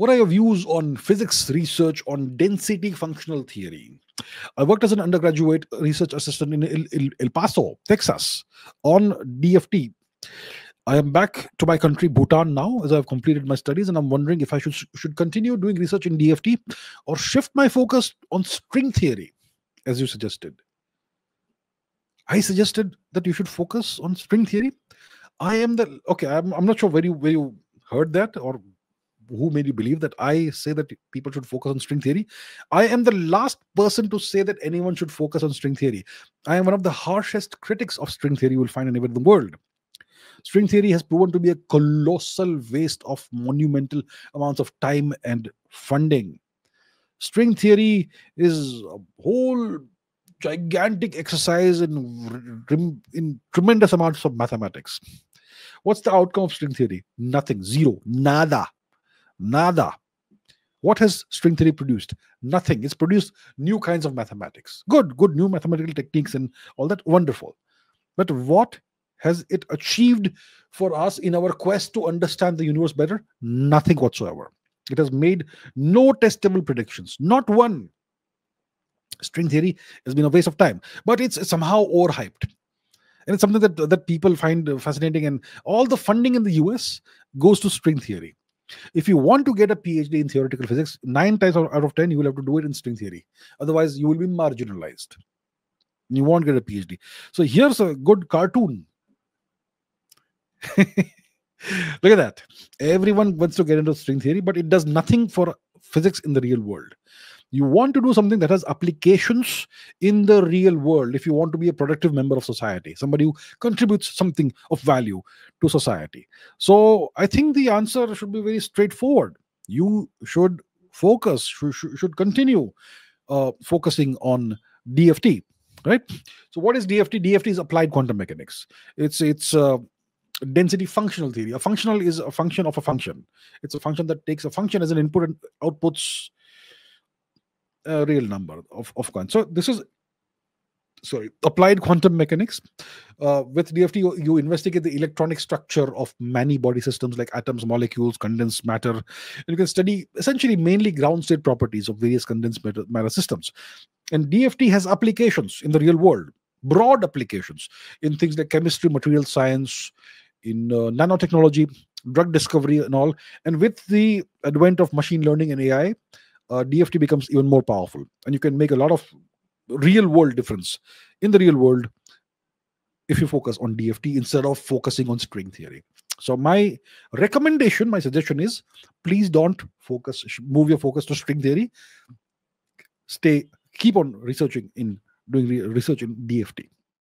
What are your views on physics research on density functional theory? I worked as an undergraduate research assistant in El, Paso, Texas, on DFT. I am back to my country, Bhutan, now, as I've completed my studies, and I'm wondering if I should should continue doing research in DFT or shift my focus on string theory, as you suggested. I suggested that you should focus on string theory. I am the okay. I'm, I'm not sure where you where you heard that or who made you believe that I say that people should focus on string theory. I am the last person to say that anyone should focus on string theory. I am one of the harshest critics of string theory you will find anywhere in the world. String theory has proven to be a colossal waste of monumental amounts of time and funding. String theory is a whole gigantic exercise in, in tremendous amounts of mathematics. What's the outcome of string theory? Nothing, zero, nada. Nada. What has string theory produced? Nothing. It's produced new kinds of mathematics. Good, good new mathematical techniques and all that. Wonderful. But what has it achieved for us in our quest to understand the universe better? Nothing whatsoever. It has made no testable predictions, not one. String theory has been a waste of time, but it's somehow overhyped. And it's something that, that people find fascinating. And all the funding in the US goes to string theory. If you want to get a PhD in theoretical physics, nine times out of ten, you will have to do it in string theory. Otherwise, you will be marginalized. You won't get a PhD. So here's a good cartoon. Look at that. Everyone wants to get into string theory, but it does nothing for physics in the real world you want to do something that has applications in the real world if you want to be a productive member of society somebody who contributes something of value to society. So i think the answer should be very straightforward. You should focus should, should continue uh, focusing on dft right? So what is dft dft is applied quantum mechanics. It's it's uh, density functional theory. A functional is a function of a function. It's a function that takes a function as an input and outputs a real number of, of coins. So this is sorry applied quantum mechanics uh, with dft you, you, investigate the electronic structure of many body systems like atoms molecules condensed matter and you can study essentially mainly ground state properties of various condensed matter, matter systems and dft has applications in the real world broad applications in things like chemistry material science in uh, nanotechnology drug discovery and all and with the advent of machine learning and ai uh, DFT becomes even more powerful, and you can make a lot of real world difference in the real world if you focus on DFT instead of focusing on string theory. So my recommendation, my suggestion is, please don't focus, move your focus to string theory. Stay, keep on researching in doing research in DFT.